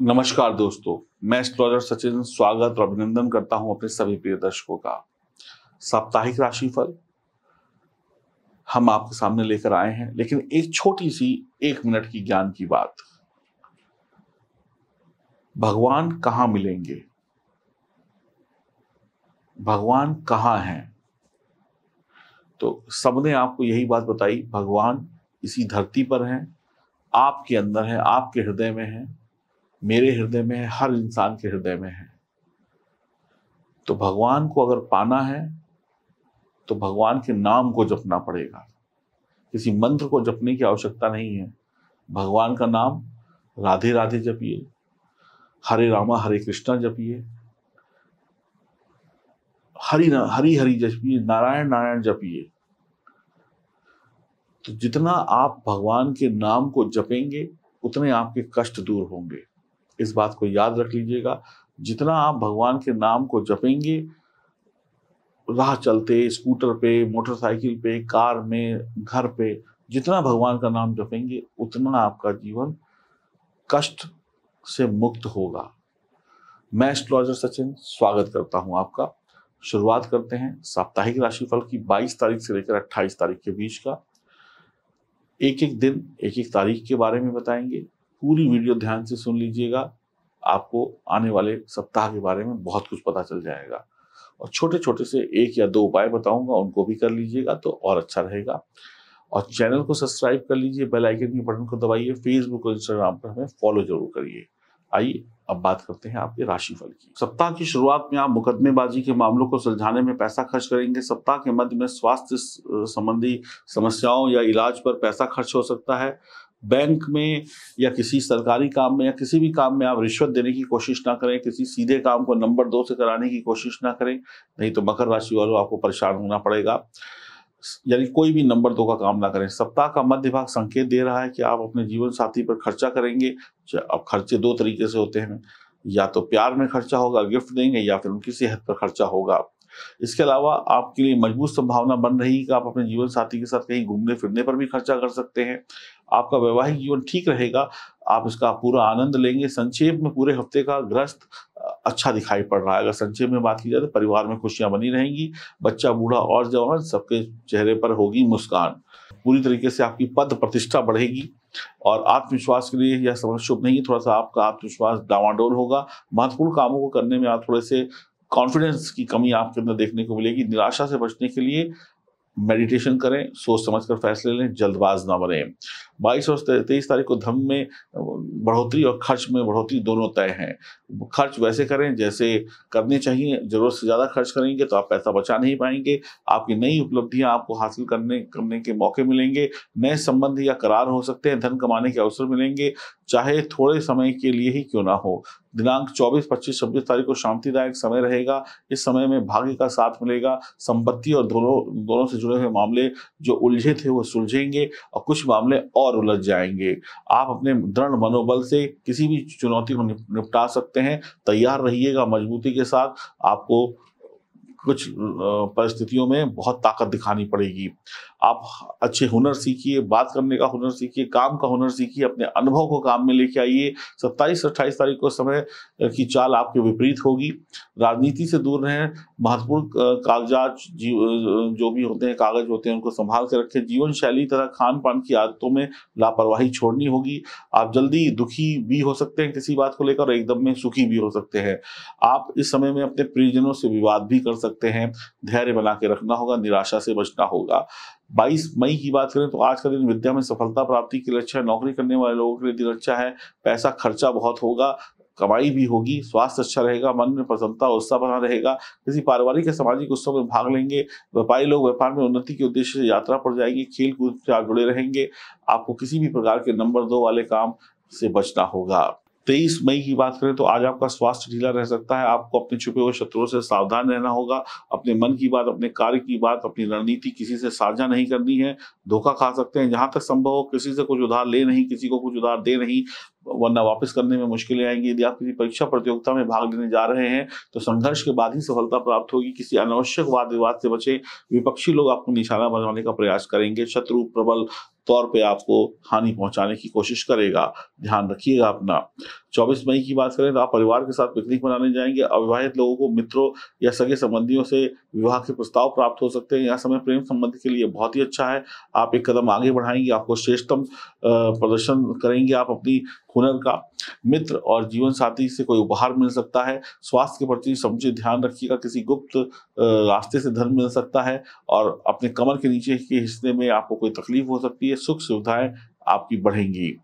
नमस्कार दोस्तों, मैं एस्ट्रोलॉजर सचिन स्वागत और अभिनंदन करता हूँ अपने सभी प्रिय दर्शकों का। साप्ताहिक राशिफल हम आपके सामने लेकर आए हैं, लेकिन एक छोटी सी एक मिनट की ज्ञान की बात। भगवान कहाँ मिलेंगे? भगवान कहाँ हैं? तो सबने आपको यही बात बताई, भगवान इसी धरती पर हैं, आपके अंदर है, आपके हृदय में है। मेरे हृदय में है, हर इंसान के हृदय में है। तो भगवान को अगर पाना है तो भगवान के नाम को जपना पड़ेगा। किसी मंत्र को जपने की आवश्यकता नहीं है। भगवान का नाम राधे राधे जपिए, हरे रामा हरे कृष्णा जपिए, हरि हरि हरि जपिए, नारायण नारायण जपिए। तो जितना आप भगवान के नाम को जपेंगे, उतने आपके कष्ट दूर होंगे। इस बात को याद रख लीजिएगा, जितना आप भगवान के नाम को जपेंगे, राह चलते, स्कूटर पे, मोटरसाइकिल पे, कार में, घर पे, जितना भगवान का नाम जपेंगे, उतना आपका जीवन कष्ट से मुक्त होगा। मैं एस्ट्रोलॉजर सचिन, स्वागत करता हूँ आपका। शुरुआत करते हैं साप्ताहिक राशिफल की 22 तारीख से लेकर 28 तारीख के बीच का। एक एक दिन, एक एक तारीख के बारे में बताएँगे। पूरी वीडियो ध्यान से सुन लीजिएगा। आपको आने वाले सप्ताह के बारे में बहुत कुछ पता चल जाएगा। और छोटे छोटे से एक या दो उपाय बताऊँगा, उनको भी कर लीजिएगा तो और अच्छा रहेगा। और चैनल को सब्सक्राइब कर लीजिए, बेल आइकन के बटन को दबाइए फेसबुक और इंस्टाग्राम पर हमें फॉलो ज़रूर करिए। आइए, अब बात करते हैं आपके राशिफल की। सप्ताह की शुरुआत में आप मुकदमेबाजी के मामलों को सुलझाने में पैसा खर्च करेंगे। सप्ताह के मध्य में स्वास्थ्य संबंधी समस्याओं या इलाज पर पैसा खर्च हो सकता है। बैंक में या किसी सरकारी काम में या किसी भी काम में आप रिश्वत देने की कोशिश ना करें, किसी सीधे काम को नंबर दो से कराने की कोशिश ना करें, नहीं तो मकर राशि वालों आपको परेशान होना पड़ेगा। यानी कोई भी नंबर दो का काम ना करें। सप्ताह का मध्य भाग संकेत दे रहा है कि आप अपने जीवन साथी पर खर्चा करेंगे अब खर्चे दो तरीके से होते हैं। या तो प्यार में खर्चा होगा, गिफ्ट देंगे, या फिर उनकी सेहत पर खर्चा होगा। इसके अलावा आपके लिए मज़बूत संभावना बन रही कि आप अपने जीवन साथी के साथ कहीं घूमने फिरने पर भी खर्चा कर सकते हैं। आपका वैवाहिक जीवन ठीक रहेगा, आप इसका पूरा आनंद लेंगे। संक्षेप में पूरे हफ़्ते का ग्रस्त अच्छा दिखाई पड़ रहा है। अगर संक्षेप में बात की जाए तो परिवार में खुशियाँ बनी रहेंगी, बच्चा, बूढ़ा और जवान, सबके चेहरे पर होगी मुस्कान। पूरी तरीके से आपकी पद प्रतिष्ठा बढ़ेगी और आत्मविश्वास के लिए यह समझ शुभ नहीं थोड़ा सा आपका आत्मविश्वास डावाडोल होगा। महत्वपूर्ण कामों को करने में आप थोड़े से कॉन्फिडेंस की कमी आपके अंदर देखने को मिलेगी। निराशा से बचने के लिए मेडिटेशन करें, सोच समझ कर फैसले लें, जल्दबाज ना बने। बाईस और तेईस तारीख को धर्म में बढ़ोतरी और खर्च में बढ़ोतरी दोनों तय हैं। खर्च वैसे करें जैसे करने चाहिए, ज़रूरत से ज़्यादा खर्च करेंगे तो आप पैसा बचा नहीं पाएँगे। आपकी नई उपलब्धियाँ आपको हासिल करने करने के मौके मिलेंगे। नए संबंध या करार हो सकते हैं, धन कमाने के अवसर मिलेंगे। चाहे थोड़े समय के लिए ही क्यों ना हो। दिनांक 24, 25, 26 तारीख को शांतिदायक समय रहेगा। इस समय में भाग्य का साथ मिलेगा। संपत्ति और दोनों दोनों से जुड़े हुए मामले जो उलझे थे वो सुलझेंगे और कुछ मामले और उलझ जाएँगे। आप अपने दृढ़ मनोबल से किसी भी चुनौती को निपटा सकते हैं। तैयार रहिएगा मजबूती के साथ। आपको कुछ परिस्थितियों में बहुत ताकत दिखानी पड़ेगी। आप अच्छे हुनर सीखिए, बात करने का हुनर सीखिए, काम का हुनर सीखिए, अपने अनुभव को काम में लेके आइए। सत्ताईस, अट्ठाईस तारीख को समय की चाल आपके विपरीत होगी। राजनीति से दूर रहें, महत्वपूर्ण कागजात, जो भी होते हैं, कागज़ होते हैं, उनको संभाल के रखें। जीवन शैली तथा खान पान की आदतों में लापरवाही छोड़नी होगी। आप जल्दी दुखी भी हो सकते हैं किसी बात को लेकर, एकदम में सुखी भी हो सकते हैं। आप इस समय में अपने प्रियजनों से विवाद भी कर सकते हैं। धैर्य बना के रखना होगा, निराशा से बचना होगा। 22 मई की बात करें तो आज का दिन विद्या में सफलता प्राप्ति के लिए अच्छा है। नौकरी करने वाले लोगों के लिए दिन अच्छा है। पैसा खर्चा बहुत होगा, कमाई भी होगी, स्वास्थ्य अच्छा रहेगा, मन में प्रसन्नता उत्साह बना रहेगा। किसी पारिवारिक या सामाजिक उत्सव में भाग लेंगे, व्यापारी लोग व्यापार में उन्नति के उद्देश्य से यात्रा पर जाएँगे खेल कूद से आप जुड़े रहेंगे। आपको किसी भी प्रकार के नंबर दो वाले काम से बचना होगा। तेईस मई की बात करें तो आज आपका स्वास्थ्य ढीला रह सकता है। आपको अपने छुपे हुए शत्रुओं से सावधान रहना होगा। अपने मन की बात, अपने कार्य की बात, अपनी रणनीति किसी से साझा नहीं करनी है। धोखा खा सकते हैं। जहाँ तक संभव हो, किसी से कुछ उधार ले नहीं, किसी को कुछ उधार दे नहीं। वरना वापस करने में मुश्किलें आएँगी। यदि आप किसी परीक्षा प्रतियोगिता में भाग लेने जा रहे हैं तो संघर्ष के बाद ही सफलता प्राप्त होगी। किसी अनावश्यक वाद विवाद से बचे विपक्षी लोग आपको निशाना बनाने का प्रयास करेंगे। शत्रु प्रबल तौर पे आपको हानि पहुँचाने की कोशिश करेगा। ध्यान रखिएगा अपना। चौबीस मई की बात करें तो आप परिवार के साथ पिकनिक मनाने जाएँगे। अविवाहित लोगों को, मित्रों या सगे संबंधियों से विवाह के प्रस्ताव प्राप्त हो सकते हैं। यह समय प्रेम संबंध के लिए बहुत ही अच्छा है। आप एक कदम आगे बढ़ाएँगे, आपको श्रेष्ठतम प्रदर्शन करेंगे आप अपनी हुनर का। मित्र और जीवन साथी से कोई उपहार मिल सकता है। स्वास्थ्य के प्रति समुचित ध्यान रखिएगा। किसी गुप्त रास्ते से धन मिल सकता है और अपने कमर के नीचे के हिस्से में आपको कोई तकलीफ़ हो सकती है। सुख सुविधाएँ आपकी बढ़ेंगी।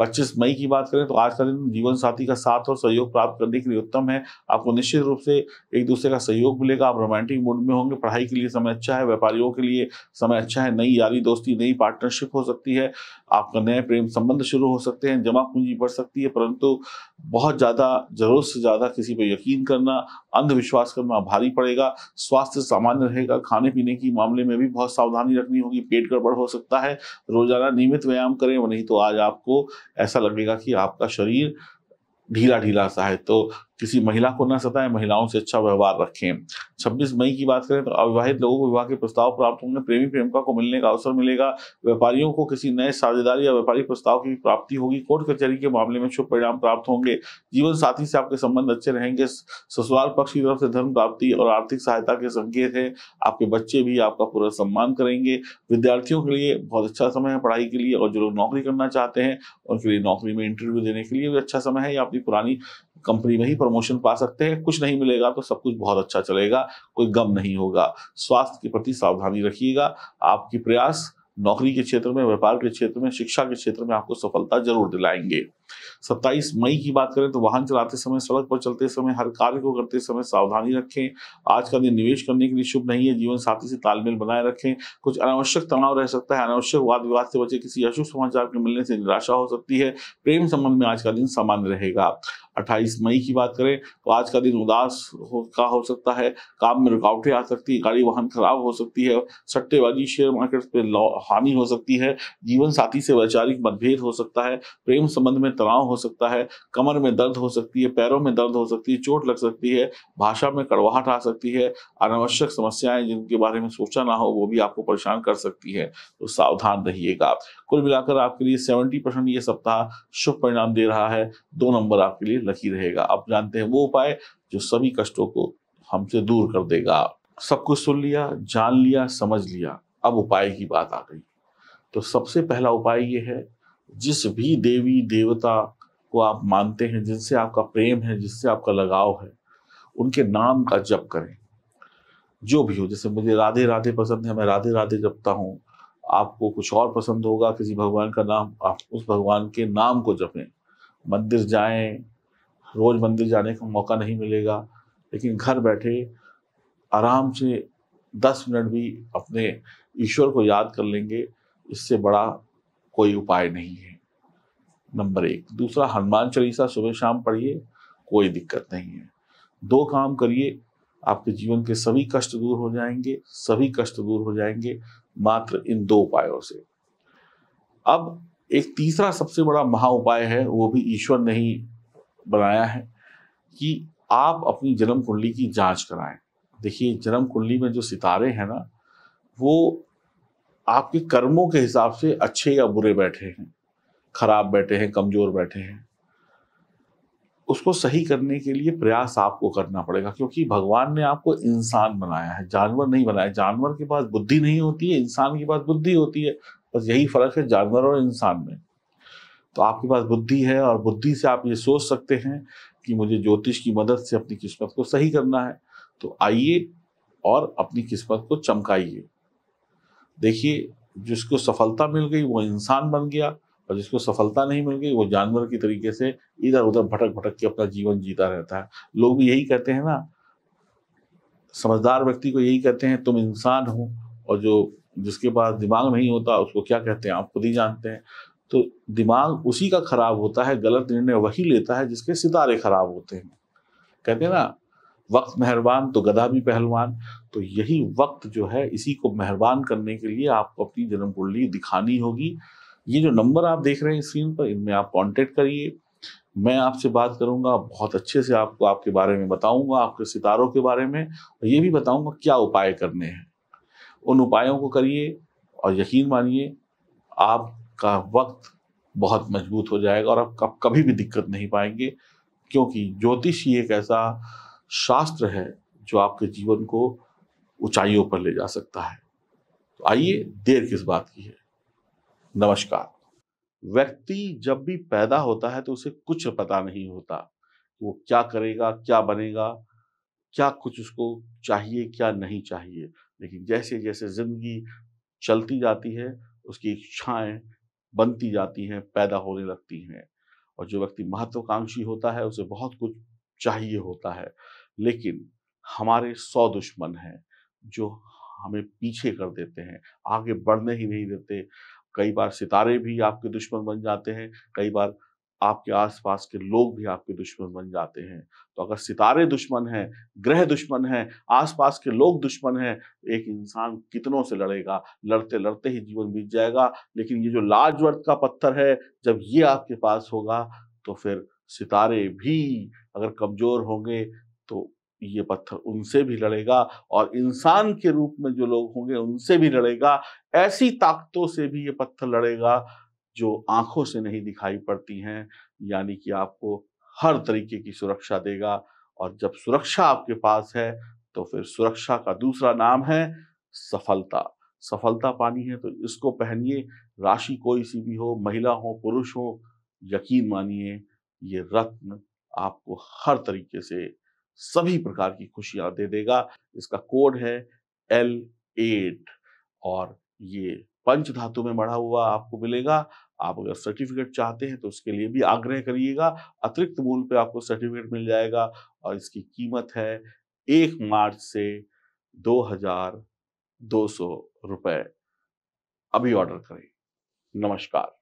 25 मई की बात करें तो आज का दिन जीवन साथी का साथ और सहयोग प्राप्त करने के लिए उत्तम है। आपको निश्चित रूप से एक दूसरे का सहयोग मिलेगा। आप रोमांटिक मूड में होंगे, पढ़ाई के लिए समय अच्छा है, व्यापारियों के लिए समय अच्छा है, नई यारी, दोस्ती, नई पार्टनरशिप हो सकती है, आपका नए प्रेम संबंध शुरू हो सकते हैं, जमा पूंजी बढ़ सकती है, परंतु बहुत ज़्यादा, ज़रूरत से ज़्यादा किसी पर यकीन करना, अंधविश्वास करना भारी पड़ेगा। स्वास्थ्य सामान्य रहेगा खाने पीने की मामले में भी बहुत सावधानी रखनी होगी, पेट गड़बड़ हो सकता है, रोज़ाना नियमित व्यायाम करें नहीं तो आज आपको ऐसा लगेगा कि आपका शरीर ढीला ढीला सा है तो किसी महिला को न सताएँ, महिलाओं से अच्छा व्यवहार रखें। 26 मई की बात करें तो अविवाहित लोगों को विवाह के प्रस्ताव प्राप्त होंगे। प्रेमी प्रेमिका को मिलने का अवसर मिलेगा। व्यापारियों को किसी नए साझेदारी या व्यापारिक प्रस्ताव की प्राप्ति होगी। कोर्ट कचहरी के मामले में शुभ परिणाम प्राप्त होंगे। जीवन साथी से आपके संबंध अच्छे रहेंगे। ससुराल पक्ष की तरफ़ से धन प्राप्ति और आर्थिक सहायता के संकेत है। आपके बच्चे भी आपका पूरा सम्मान करेंगे। विद्यार्थियों के लिए बहुत अच्छा समय है पढ़ाई के लिए और जो लोग नौकरी करना चाहते हैं, उनके लिए नौकरी में इंटरव्यू देने के लिए भी अच्छा समय है। या अपनी पुरानी कंपनी में ही प्रमोशन पा सकते हैं। कुछ नहीं मिलेगा तो सब कुछ बहुत अच्छा चलेगा, कोई गम नहीं होगा। स्वास्थ्य के प्रति सावधानी रखिएगा। आपकी प्रयास नौकरी के क्षेत्र में, व्यापार के क्षेत्र में, शिक्षा के क्षेत्र में आपको सफलता ज़रूर दिलाएँगे। 27 मई की बात करें तो वाहन चलाते समय, सड़क पर चलते समय, हर कार्य को करते समय सावधानी रखें। आज का दिन निवेश करने के लिए शुभ नहीं है। जीवन साथी से तालमेल बनाए रखें। कुछ अनावश्यक तनाव रह सकता है। अनावश्यक वाद विवाद से बचे किसी अशुभ समाचार के मिलने से निराशा हो सकती है। प्रेम संबंध में आज का दिन सामान्य रहेगा। 28 मई की बात करें तो आज का दिन उदास हो, का हो सकता है। काम में रुकावटें आ सकती है गाड़ी वाहन खराब हो सकती है सट्टेबाजी शेयर मार्केट पे हानि हो सकती है जीवन साथी से वैचारिक मतभेद हो सकता है प्रेम संबंध में तनाव हो सकता है कमर में दर्द हो सकती है पैरों में दर्द हो सकती है चोट लग सकती है भाषा में कड़वाहट आ सकती है अनावश्यक समस्याएँ जिनके बारे में सोचा ना हो वो भी आपको परेशान कर सकती है तो सावधान रहिएगा कुल मिलाकर आपके लिए सेवेंटी परसेंट ये सप्ताह शुभ परिणाम दे रहा है दो नंबर आपके लिए लकी रहेगा। आप जानते हैं वो उपाय जो सभी कष्टों को हमसे दूर कर देगा। सब कुछ सुन लिया, जान लिया, समझ लिया, अब उपाय की बात आ गई। तो सबसे पहला उपाय ये है, जिस भी देवी, देवता को आप मानते हैं, जिनसे आपका प्रेम है, जिससे आपका लगाव है, उनके नाम का जप करें। जो भी हो, जैसे मुझे राधे राधे पसंद है, मैं राधे राधे जपता हूँ। आपको कुछ और पसंद होगा, किसी भगवान का नाम, आप उस भगवान के नाम को जपें। मंदिर जाएँ रोज मंदिर जाने का मौका नहीं मिलेगा। लेकिन घर बैठे आराम से दस मिनट भी अपने ईश्वर को याद कर लेंगे, इससे बड़ा कोई उपाय नहीं है। नंबर एक। दूसरा, हनुमान चालीसा सुबह शाम पढ़िए, कोई दिक्कत नहीं है। दो काम करिए, आपके जीवन के सभी कष्ट दूर हो जाएँगे, सभी कष्ट दूर हो जाएँगे, मात्र इन दो उपायों से। अब एक तीसरा सबसे बड़ा महा उपाय है, वो भी ईश्वर ने ही बनाया है कि आप अपनी जन्म कुंडली की जाँच कराएँ। देखिए, जन्म कुंडली में जो सितारे हैं ना, वो आपके कर्मों के हिसाब से अच्छे या बुरे बैठे हैं, खराब बैठे हैं, कमज़ोर बैठे हैं। उसको सही करने के लिए प्रयास आपको करना पड़ेगा, क्योंकि भगवान ने आपको इंसान बनाया है। जानवर नहीं बनाया। जानवर के पास बुद्धि नहीं होती है, इंसान के पास बुद्धि होती है। बस यही फ़र्क है जानवर और इंसान में। तो आपके पास बुद्धि है और बुद्धि से आप ये सोच सकते हैं कि मुझे ज्योतिष की मदद से अपनी किस्मत को सही करना है। तो आइए और अपनी किस्मत को चमकाइए। देखिए, जिसको सफलता मिल गई, वो इंसान बन गया और जिसको सफलता नहीं मिल गई, वो जानवर की तरीके से इधर उधर भटक भटक के अपना जीवन जीता रहता है। लोग भी यही कहते हैं ना, समझदार व्यक्ति को यही कहते हैं, तुम इंसान हो और जो जिसके पास दिमाग नहीं होता, उसको क्या कहते हैं? आप खुद ही जानते हैं। तो दिमाग उसी का खराब होता है, गलत निर्णय वही लेता है जिसके सितारे खराब होते हैं। कहते हैं ना, वक्त मेहरबान तो गधा भी पहलवान। तो यही वक्त जो है, इसी को मेहरबान करने के लिए आपको अपनी जन्म कुंडली दिखानी होगी। ये जो नंबर आप देख रहे हैं स्क्रीन पर, इनमें आप कांटेक्ट करिए। मैं आपसे बात करूँगा, बहुत अच्छे से आपको आपके बारे में बताऊँगा, आपके सितारों के बारे में, और ये भी बताऊँगा क्या उपाय करने हैं। उन उपायों को करिए और यकीन मानिए आपका वक्त बहुत मज़बूत हो जाएगा और आप कब कभी भी दिक्कत नहीं पाएँगे, क्योंकि ज्योतिष ही एक ऐसा शास्त्र है जो आपके जीवन को ऊंचाइयों पर ले जा सकता है। तो आइए देर किस बात की है। नमस्कार। व्यक्ति जब भी पैदा होता है तो उसे कुछ पता नहीं होता, वो क्या करेगा, क्या बनेगा, क्या कुछ उसको चाहिए, क्या नहीं चाहिए। लेकिन जैसे जैसे ज़िंदगी चलती जाती है, उसकी इच्छाएँ बनती जाती हैं, पैदा होने लगती हैं। और जो व्यक्ति महत्वाकांक्षी होता है, उसे बहुत कुछ चाहिए होता है। लेकिन हमारे सौ दुश्मन हैं, जो हमें पीछे कर देते हैं, आगे बढ़ने ही नहीं देते। कई बार सितारे भी आपके दुश्मन बन जाते हैं, कई बार आपके आसपास के लोग भी आपके दुश्मन बन जाते हैं। तो अगर सितारे दुश्मन हैं, ग्रह दुश्मन हैं, आसपास के लोग दुश्मन हैं, एक इंसान कितनों से लड़ेगा? लड़ते लड़ते ही जीवन बीत जाएगा। लेकिन ये जो लाजवर्त का पत्थर है, जब ये आपके पास होगा तो फिर सितारे भी अगर कमज़ोर होंगे तो ये पत्थर उनसे भी लड़ेगा और इंसान के रूप में जो लोग होंगे, उनसे भी लड़ेगा। ऐसी ताकतों से भी ये पत्थर लड़ेगा जो आँखों से नहीं दिखाई पड़ती हैं, यानी कि आपको हर तरीके की सुरक्षा देगा और जब सुरक्षा आपके पास है तो फिर सुरक्षा का दूसरा नाम है सफलता। सफलता पानी है तो इसको पहनिए, राशि कोई सी भी हो, महिला हो, पुरुष हो, यकीन मानिए, ये रत्न आपको हर तरीके से सभी प्रकार की खुशियाँ दे देगा। इसका कोड है एल एट और ये पंच धातु में बढ़ा हुआ आपको मिलेगा। आप अगर सर्टिफिकेट चाहते हैं तो उसके लिए भी आग्रह करिएगा। अतिरिक्त मूल्य पे आपको सर्टिफिकेट मिल जाएगा और इसकी कीमत है एक मार्च से दो हज़ार दो सौ रुपये अभी ऑर्डर करें। नमस्कार।